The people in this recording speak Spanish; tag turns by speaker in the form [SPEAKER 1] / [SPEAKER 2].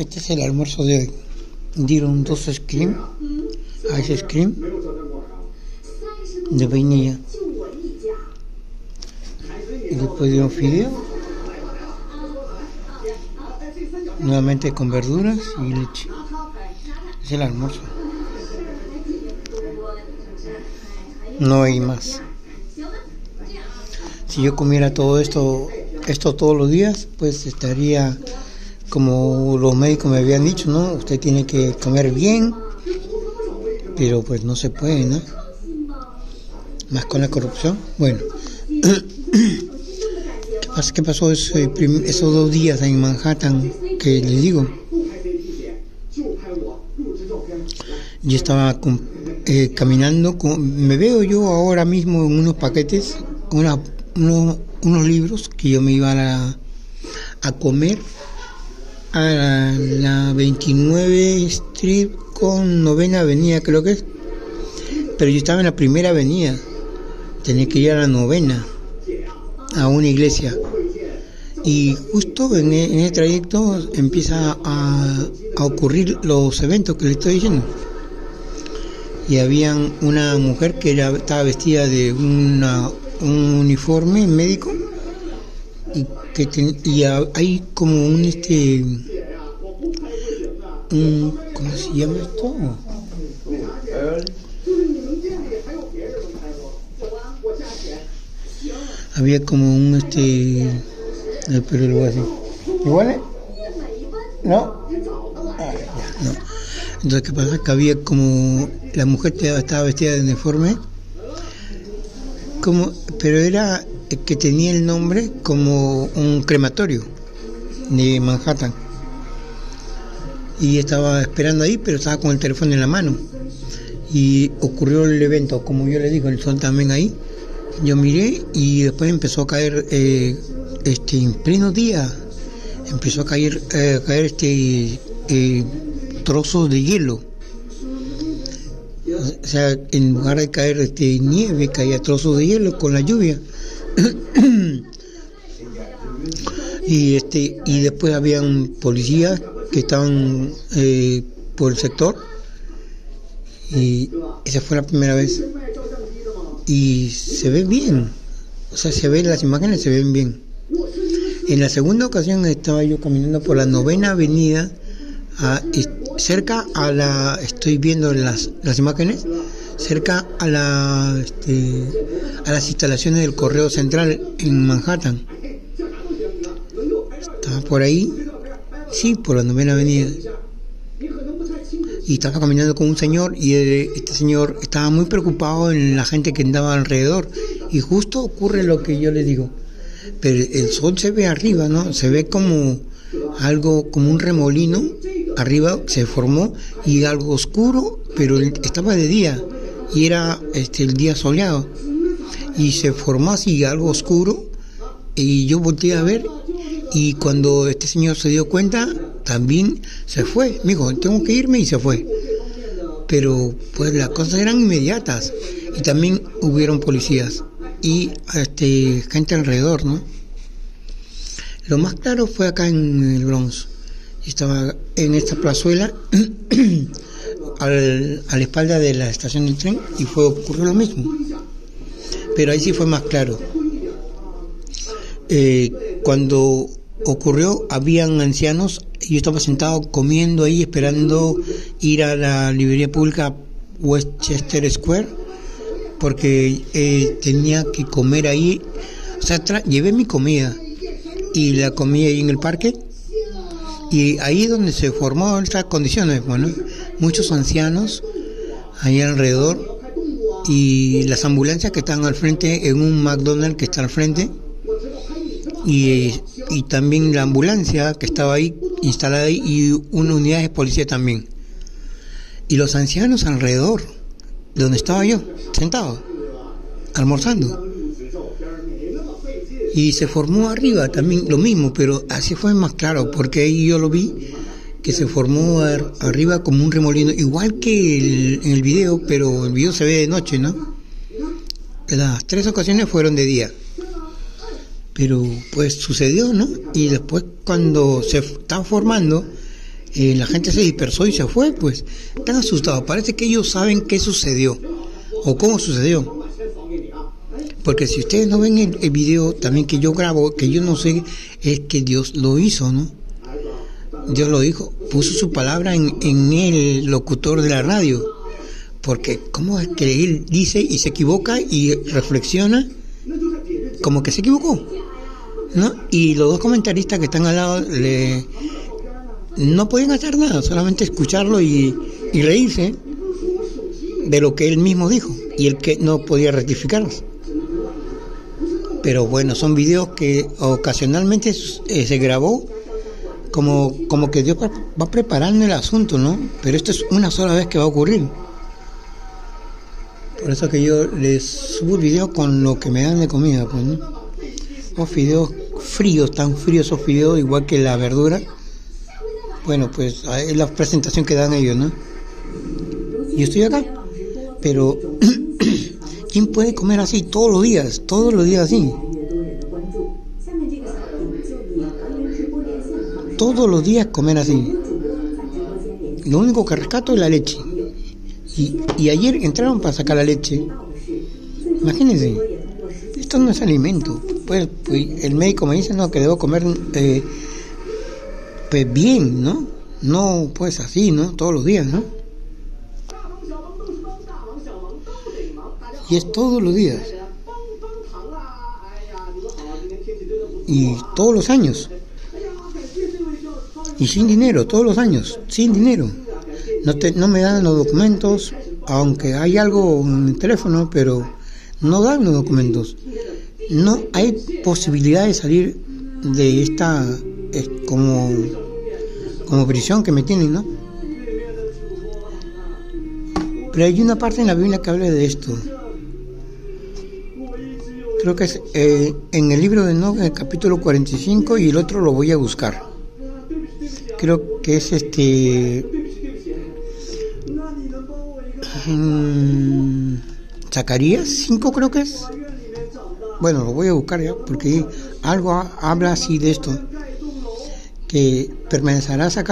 [SPEAKER 1] Este es el almuerzo de hoy. Dieron dos scream, ice cream de vainilla. Y después dieron fideo. Nuevamente con verduras y leche. Es el almuerzo. No hay más. Si yo comiera todo esto, esto todos los días, pues estaría como los médicos me habían dicho, ¿no? Usted tiene que comer bien, pero pues no se puede, ¿no? Más con la corrupción. Bueno, ¿qué, pasa, qué pasó ese esos dos días en Manhattan que les digo? Yo estaba eh, caminando, con, me veo yo ahora mismo en unos paquetes, una, unos, unos libros que yo me iba a, a comer a la 29 Street con novena avenida creo que es. Pero yo estaba en la primera avenida. Tenía que ir a la novena a una iglesia. Y justo en, e, ese trayecto empieza a, a, ocurrir los eventos que le estoy diciendo. Y había una mujer que estaba vestida de una, un uniforme médico y que y hay como un este un, ¿cómo se llama esto? había como un este pero lo voy a decir. Igual no ah, no. Entonces qué pasa que había como la mujer estaba vestida de uniforme como pero era que tenía el nombre como un crematorio de Manhattan. Y estaba esperando ahí, pero estaba con el teléfono en la mano. Y ocurrió el evento, como yo le digo, el sol también ahí. Yo miré y después empezó a caer, eh, este, en pleno día, empezó a caer, eh, caer este, eh, trozos de hielo. O sea, en lugar de caer este, nieve, caía trozos de hielo con la lluvia. Y este y después habían policías que estaban eh, por el sector. Y esa fue la primera vez. Y se ve bien. O sea se ven las imágenes se ven bien. En la segunda ocasión estaba yo caminando por la novena avenida cerca a la estoy viendo las, las imágenes cerca a la este, a las instalaciones del correo central en Manhattan. Estaba por ahí sí por la novena avenida. Y estaba caminando con un señor y este señor estaba muy preocupado en la gente que andaba alrededor. Y justo ocurre lo que yo le digo. Pero el sol se ve arriba no se ve como algo como un remolino. Arriba se formó y algo oscuro pero estaba de día y era este, el día soleado. Y se formó así algo oscuro y yo volteé a ver y cuando este señor se dio cuenta también se fue. Me dijo tengo que irme y se fue. Pero pues las cosas eran inmediatas y también hubieron policías y este gente alrededor no lo más claro fue acá en el Bronx. Estaba en esta plazuela al, a la espalda de la estación del tren y fue ocurrió lo mismo. Pero ahí sí fue más claro. Eh, cuando ocurrió, habían ancianos, yo estaba sentado comiendo ahí, esperando ir a la librería pública Westchester Square, porque eh, tenía que comer ahí. O sea, llevé mi comida y la comí ahí en el parque. Y ahí es donde se formó estas condiciones, bueno, muchos ancianos ahí alrededor y las ambulancias que están al frente en un McDonald's que está al frente y, y también la ambulancia que estaba ahí instalada ahí y una unidad de policía también. Y los ancianos alrededor de donde estaba yo sentado almorzando. Y se formó arriba también lo mismo pero así fue más claro porque ahí yo lo vi que se formó arriba como un remolino, igual que en el video, pero el video se ve de noche, ¿no? Las tres ocasiones fueron de día. Pero pues sucedió, ¿no? Y después cuando se estaba formando, eh, la gente se dispersó y se fue, pues están asustados. Parece que ellos saben qué sucedió o cómo sucedió. Porque si ustedes no ven el, el video también que yo grabo, que yo no sé, es que Dios lo hizo, ¿no? Dios lo dijo, puso su palabra en, en el locutor de la radio. Porque, ¿cómo es que él dice y se equivoca y reflexiona? Como que se equivocó. ¿No? Y los dos comentaristas que están al lado le, no podían hacer nada, solamente escucharlo y, reírse de lo que él mismo dijo y el que no podía rectificarlos. Pero bueno, son videos que ocasionalmente eh, se grabó como, como que Dios va preparando el asunto, ¿no? Pero esto es una sola vez que va a ocurrir. Por eso que yo les subo el video con lo que me dan de comida, pues, ¿no? Los fideos fríos, tan fríos esos fideos, igual que la verdura. Bueno, pues es la presentación que dan ellos, ¿no? Yo estoy acá, pero ¿quién puede comer así todos los días? Todos los días así. Todos los días comer así. Lo único que rescato es la leche. Y, y ayer entraron para sacar la leche. Imagínense, esto no es alimento. Pues, pues, el médico me dice no que debo comer eh, pues bien, ¿no? No pues así, ¿no? Todos los días, ¿no? Y es todos los días. Y todos los años. Y sin dinero, todos los años, sin dinero. No, te, no me dan los documentos, aunque hay algo en el teléfono, pero no dan los documentos. No hay posibilidad de salir de esta como, como prisión que me tienen, ¿no? Pero hay una parte en la Biblia que habla de esto. Creo que es eh, en el libro de Enoch, en el capítulo 45, y el otro lo voy a buscar. Creo que es este. En Zacarías 5, creo que es. Bueno, lo voy a buscar ya, porque algo habla así de esto: que permanecerás acá